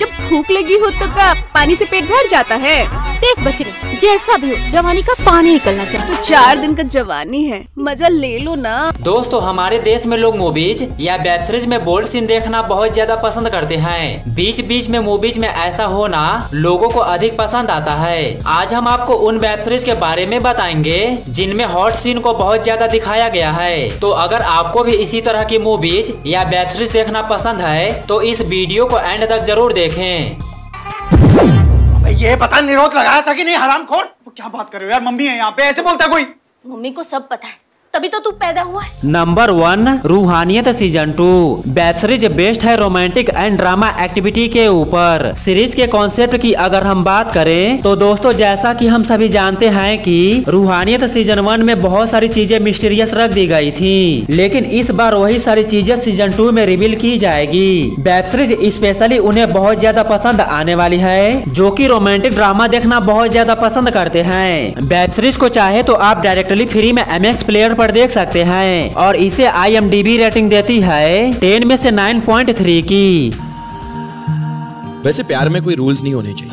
जब भूख लगी हो तो का पानी से पेट भर जाता है? देख बचरी जैसा भी हो जवानी का पानी निकलना चाहिए। तो चार दिन का जवानी है मज़ा ले लो ना। दोस्तों हमारे देश में लोग मूवीज़ या वेब सीरीज़ में बोल्ड सीन देखना बहुत ज़्यादा पसंद करते हैं। बीच बीच में मूवीज़ में ऐसा होना लोगों को अधिक पसंद आता है। आज हम आपको उन वेब सीरीज़ के बारे में बताएँगे जिनमें हॉट सीन को बहुत ज़्यादा दिखाया गया है। तो अगर आपको भी इसी तरह की मूवीज़ या वेब सीरीज़ देखना पसंद है तो इस वीडियो को एंड तक ज़रूर देखें। ये पता निरोध लगाया था कि नहीं हराम खोर क्या बात कर रहे हो यार, मम्मी है यहाँ पे, ऐसे बोलता कोई? मम्मी को सब पता है। तभी तो तू पैदा हुआ है। Number one Roohaniyat season two web series best है रोमांटिक एंड ड्रामा एक्टिविटी के ऊपर. सीरीज़ के कॉन्सेप्ट की अगर हम बात करें तो दोस्तों जैसा कि हम सभी जानते हैं कि रूहानियत सीज़न वन में बहुत सारी चीज़ें मिस्टीरियस रख दी गई थी। लेकिन इस बार वही सारी चीज़ें सीज़न टू में रिवील की जाएगी। वेब सीरीज़ स्पेशली उन्हें बहुत ज़्यादा पसंद आने वाली है, जो की रोमांटिक ड्रामा देखना बहुत ज़्यादा पसंद करते हैं। वेब सीरीज़ को चाहे तो आप डायरेक्टली फ्री में MX प्लेयर पर देख सकते हैं और इसे आईएमडीबी रेटिंग देती है टेन में से 9.3 की। वैसे प्यार में कोई रूल्स नहीं होने चाहिए।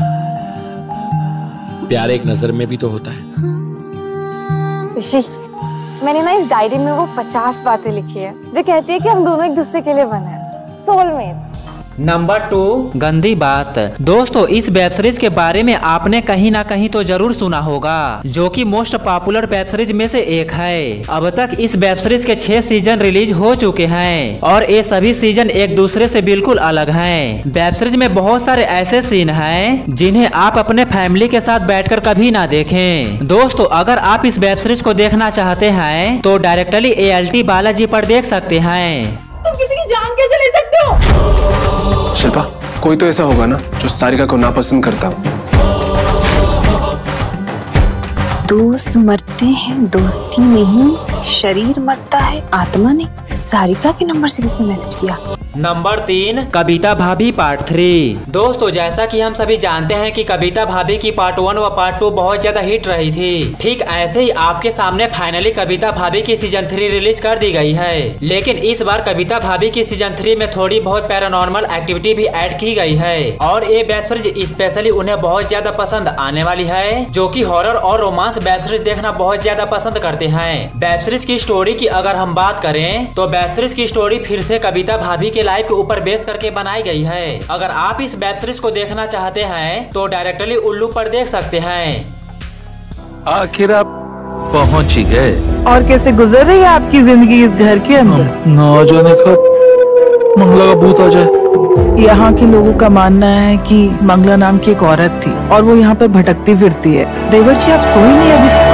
प्यार एक नज़र में भी तो होता है। ऋषि मैंने ना इस डायरी में वो पचास बातें लिखी है जो कहती है कि हम दोनों एक दूसरे के लिए बने हैं। सोलमेट्स नंबर टू गंदी बात। दोस्तों, इस वेब सीरीज़ के बारे में आपने कहीं ना कहीं तो ज़रूर सुना होगा, जो कि मोस्ट पॉपुलर वेब सीरीज़ में से एक है। अब तक इस वेब सीरीज़ के छह सीज़न रिलीज़ हो चुके हैं, और ये सभी सीज़न एक दूसरे से बिल्कुल अलग हैं। वेब सीरीज़ में बहुत सारे ऐसे सीन हैं, जिन्हें आप अपने फैमिली के साथ बैठकर कभी ना देखें। दोस्तों, अगर आप इस वेब सीरीज़ को देखना चाहते हैं तो डायरेक्टली ए बालाजी पर देख सकते हैं। कोई तो ऐसा होगा ना जो सारिका को नापसंद करता हो। दोस्त मरते हैं, दोस्ती नहीं, शरीर मरता है, आत्मा नहीं। सारिका के नंबर से किसने मैसेज किया? नंबर तीन। कविता भाभी पार्ट थ्री। दोस्तों जैसा कि हम सभी जानते हैं कि कविता भाभी की पार्ट वन व पार्ट टू बहुत ज़्यादा हिट रही थी। ठीक ऐसे ही आपके सामने फाइनली कविता भाभी की सीज़न थ्री रिलीज़ कर दी गई है। लेकिन इस बार कविता भाभी की सीज़न थ्री में थोड़ी बहुत पैरानॉर्मल एक्टिविटी भी ऐड की गई है। और ये वेब सीरीज़ स्पेशली उन्हें बहुत ज़्यादा पसंद आने वाली है जो की हॉरर और रोमांस वेब सीरीज़ देखना बहुत ज़्यादा पसंद करते हैं। वेब सीरीज़ की स्टोरी की अगर हम बात करें तो वेब सीरीज़ की स्टोरी फिर से कविता भाभी के लाइफ के ऊपर बेस करके बनाई गई है। अगर आप इस वेब सीरीज़ को देखना चाहते हैं तो डायरेक्टली उल्लू पर देख सकते हैं। आखिर आप पहुँच ही गए। और कैसे गुजर रही है आपकी ज़िंदगी इस घर के अंदर? ना जाने कब मंगला का भूत आ जाए। यहाँ के लोगों का मानना है कि मंगला नाम की एक औरत थी और वो यहाँ पर भटकती फिरती है। देवर जी आप सोई नहीं अभी?